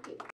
market